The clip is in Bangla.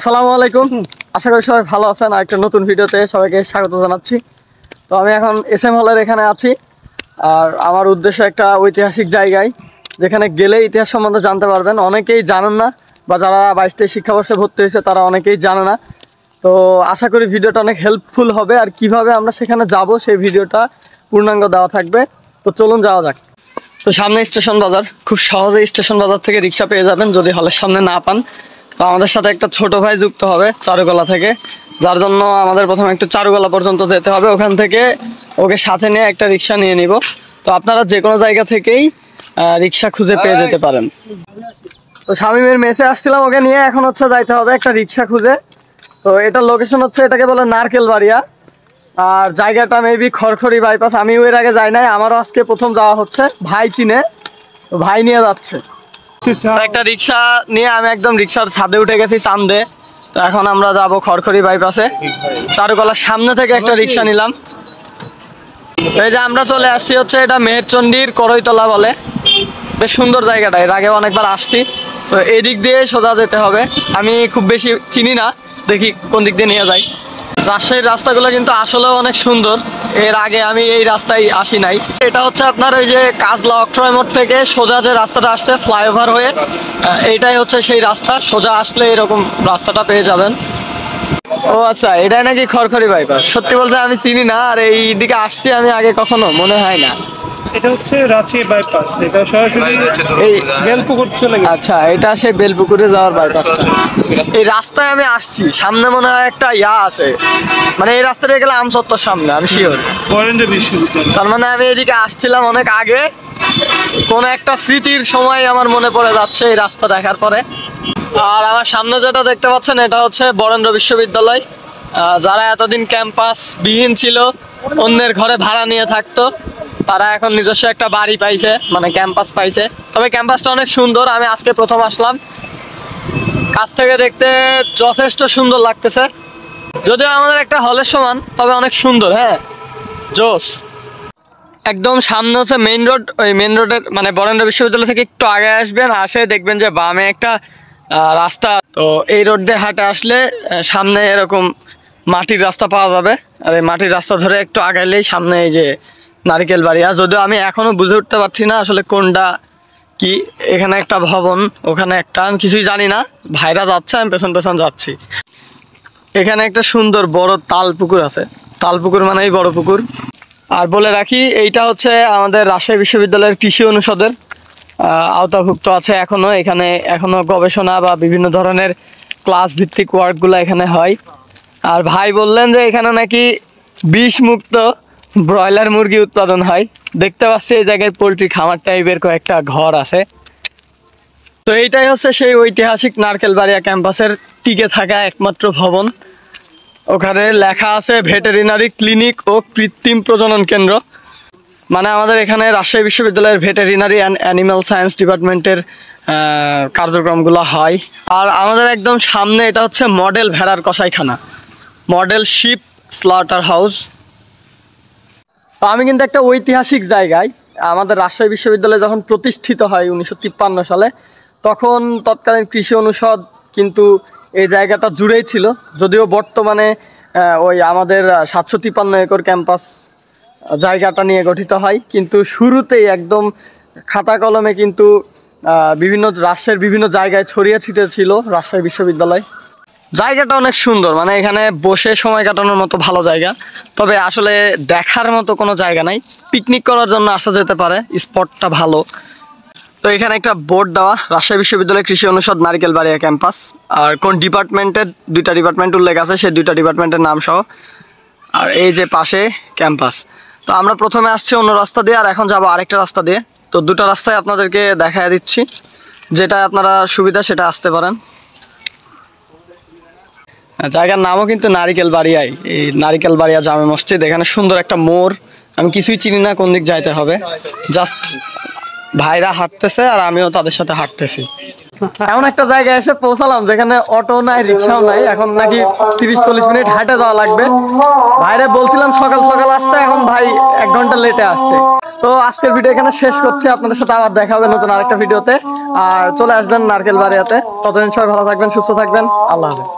আসসালামু আলাইকুম। আশা করি সবাই ভালো আছেন। আর একটা নতুন ভিডিওতে সবাইকে স্বাগত জানাচ্ছি। তো আমি এখন এস এম হলের এখানে আছি। আর আমার উদ্দেশ্য একটা ঐতিহাসিক জায়গায়, যেখানে গেলে ইতিহাস সম্বন্ধে জানতে পারবেন। অনেকেই জানেন না, বা যারা বাইশ তেইশ শিক্ষাবর্ষে ভর্তি হয়েছে, তারা অনেকেই জানে না। তো আশা করি ভিডিওটা অনেক হেল্পফুল হবে। আর কীভাবে আমরা সেখানে যাব, সেই ভিডিওটা পূর্ণাঙ্গ দেওয়া থাকবে। তো চলুন যাওয়া যাক। তো সামনে স্টেশন বাজার। খুব সহজে স্টেশন বাজার থেকে রিক্সা পেয়ে যাবেন, যদি হলের সামনে না পান। তো আমাদের সাথে একটা ছোট ভাই যুক্ত হবে চারুকলা থেকে যার জন্য আমাদের প্রথমে একটু চারুকলা পর্যন্ত যেতে হবে। ওখান থেকে ওকে সাথে নিয়ে একটা রিক্সা নিয়ে নিব। তো আপনারা যে কোনো জায়গা থেকেই রিক্সা খুঁজে পেয়ে যেতে পারেন। তো শামিমের মেসে আসছিলাম ওকে নিয়ে এখন হচ্ছে যাইতে হবে একটা রিক্সা খুঁজে। তো এটা লোকেশন হচ্ছে এটাকে বলে নারকেল বাড়িয়া আর জায়গাটা মেবি খড়খড়ি বাইপাস আমিও এর আগে যাই নাই আমারও আজকে প্রথম যাওয়া হচ্ছে ভাই চিনে ভাই নিয়ে যাচ্ছে। একটা রিক্সা নিয়ে আমি একদম রিক্সার ছাদে উঠে গেছি চান্দে। তো এখন আমরা যাব খড়খড়ি বাইপাসে। চারুকলার সামনে থেকে একটা রিক্সা নিলাম। এই যে আমরা চলে আসছি হচ্ছে এটা মেহেরচণ্ডীর করইতলা বলে। বেশ সুন্দর জায়গাটা, এর আগে অনেকবার আসছি। তো এই দিক দিয়ে সোজা যেতে হবে। আমি খুব বেশি চিনি না, দেখি কোন দিক দিয়ে নিয়ে যাই। রাজশাহীর রাস্তাগুলো কিন্তু আসলেও অনেক সুন্দর। এর আগে আমি এই রাস্তায় আসি নাই। এটা হচ্ছে আপনার ওই যে কাজলা অক্ট্রয় মোড় থেকে সোজা যে রাস্তাটা আসছে ফ্লাইওভার হয়ে এইটাই হচ্ছে সেই রাস্তা। সোজা আসলে এরকম রাস্তাটা পেয়ে যাবেন। ও আচ্ছা এটাই নাকি খড়খড়ি বাইপাস সত্যি বলতে আমি চিনি না, আর এই দিকে আসছি আমি আগে কখনো, মনে হয় না। এটা হচ্ছে রাঁচি বাইপাস এটা সরাসরি এই বেলপুকুর চলে গেছে। আচ্ছা এটা সেই বেলপুকুরে যাওয়ার বাইপাসটা এই রাস্তায় আমি আসছি সামনে মনে হয় একটা ইয়া আছে। মানে এই রাস্তাটা গেলে আমসত্তর সামনে আমি শিওর বরেন্দ্র বিশ্ববিদ্যালয়। তার মানে আমি এদিকে আসছিলাম অনেক আগে। কোন একটা স্মৃতির সময় আমার মনে পড়ে যাচ্ছে এই রাস্তা দেখার পরে। আর আমার সামনে যেটা দেখতে পাচ্ছেন এটা হচ্ছে বরেন্দ্র বিশ্ববিদ্যালয়। আহ, যারা এতদিন ক্যাম্পাস বিহীন ছিল অন্যের ঘরে ভাড়া নিয়ে থাকতো। তারা এখন নিজস্ব একটা বাড়ি পাইছে মানে ক্যাম্পাস পাইছে। তবে ক্যাম্পাসটা অনেক সুন্দর, আমি আজকে প্রথম আসলাম। কাছ থেকে দেখতে যথেষ্ট সুন্দর লাগতেছে। যদিও আমাদের একটা হলের সমান, তবে অনেক সুন্দর হ্যাঁ? জোস। একদম সামনে হচ্ছে মেইন রোড ওই মেইন রোডের মানে বরেন্দ্র বিশ্ববিদ্যালয় থেকে একটু আগে আসবেন, আসে দেখবেন যে বামে একটা রাস্তা। তো এই রোড দিয়ে হাঁটে আসলে সামনে এরকম মাটির রাস্তা পাওয়া যাবে। আর এই মাটির রাস্তা ধরে একটু আগাইলেই সামনে এই যে নারিকেল বাড়ি। আর যদিও আমি এখনও বুঝে উঠতে পারছি না আসলে কোনটা কি, এখানে একটা ভবন, ওখানে একটা, আমি কিছুই জানি না। ভাইরা যাচ্ছে, আমি পেছন পেছন যাচ্ছি। এখানে একটা সুন্দর বড় তাল পুকুর আছে। তাল পুকুর মানেই বড় পুকুর। আর বলে রাখি, এইটা হচ্ছে আমাদের রাজশাহী বিশ্ববিদ্যালয়ের কৃষি অনুষদের আওতাভুক্ত আছে এখনও। এখানে এখনও গবেষণা বা বিভিন্ন ধরনের ক্লাস ভিত্তিক ওয়ার্কগুলো এখানে হয়। আর ভাই বললেন যে এখানে নাকি বিষ মুক্ত ব্রয়লার মুরগি উৎপাদন হয়। দেখতে পাচ্ছি এই জায়গায় পোলট্রি খামার টাইপের কয়েকটা ঘর আছে। তো এইটাই হচ্ছে সেই ঐতিহাসিক নারকেলবাড়িয়া ক্যাম্পাসের টিকে থাকা একমাত্র ভবন। ওখানে লেখা আছে ভেটেরিনারি ক্লিনিক ও কৃত্রিম প্রজনন কেন্দ্র। মানে আমাদের এখানে রাজশাহী বিশ্ববিদ্যালয়ের ভেটেরিনারি অ্যান্ড অ্যানিম্যাল সায়েন্স ডিপার্টমেন্টের কার্যক্রমগুলো হয়। আর আমাদের একদম সামনে এটা হচ্ছে মডেল ভেড়ার কসাইখানা মডেল শিপ স্লটার হাউস। তো আমি কিন্তু একটা ঐতিহাসিক জায়গায়, আমাদের রাজশাহী বিশ্ববিদ্যালয় যখন প্রতিষ্ঠিত হয় উনিশশো তিপ্পান্ন সালে, তখন তৎকালীন কৃষি অনুষদ কিন্তু এই জায়গাটা জুড়েই ছিল। যদিও বর্তমানে ওই আমাদের সাতশো তিপ্পান্ন একর ক্যাম্পাস জায়গাটা নিয়ে গঠিত হয়, কিন্তু শুরুতেই একদম খাতা কলমে কিন্তু বিভিন্ন রাষ্ট্রের বিভিন্ন জায়গায় ছড়িয়ে ছিটে ছিল রাজশাহী বিশ্ববিদ্যালয়। জায়গাটা অনেক সুন্দর মানে এখানে বসে সময় কাটানোর মতো ভালো জায়গা। তবে আসলে দেখার মতো কোনো জায়গা নাই। পিকনিক করার জন্য আসা যেতে পারে স্পটটা ভালো। তো এখানে একটা বোর্ড দেওয়া, রাজশাহী বিশ্ববিদ্যালয় কৃষি অনুষদ নারিকেল বাড়িয়া ক্যাম্পাস আর কোন ডিপার্টমেন্টের দুইটা ডিপার্টমেন্ট উল্লেখ আছে, সেই দুইটা ডিপার্টমেন্টের নাম সহ। আর এই যে পাশে ক্যাম্পাস তো আমরা প্রথমে আসছি অন্য রাস্তা দিয়ে, আর এখন যাব আরেকটা রাস্তা দিয়ে। তো দুটো রাস্তায় আপনাদেরকে দেখায় দিচ্ছি। যেটা আপনারা সুবিধা, সেটা আসতে পারেন। জায়গার নামও কিন্তু নারিকেল বাড়িয়াই এই নারিকেল বাড়িয়া জামে মসজিদ, এখানে সুন্দর একটা মোড়। আমি কিছুই চিনি না কোন দিক যাইতে হবে। জাস্ট ভাইরা হাঁটতেছে আর আমিও তাদের সাথে হাঁটতেছি। এমন একটা জায়গায় এসে পৌঁছালাম যেখানে অটো নাই, রিক্সাও নাই। এখন নাকি তিরিশ চল্লিশ মিনিট হাঁটে যাওয়া লাগবে। ভাইরে বলছিলাম সকাল সকাল আসতে, এখন ভাই এক ঘণ্টা লেটে আসছে। তো আজকের ভিডিও এখানে শেষ করছি। আপনাদের সাথে আবার দেখা হবে নতুন আরেকটা ভিডিওতে আর চলে আসবেন নারকেল বাড়িয়াতে ততদিন সবাই ভালো থাকবেন, সুস্থ থাকবেন। আল্লাহ হাফেজ।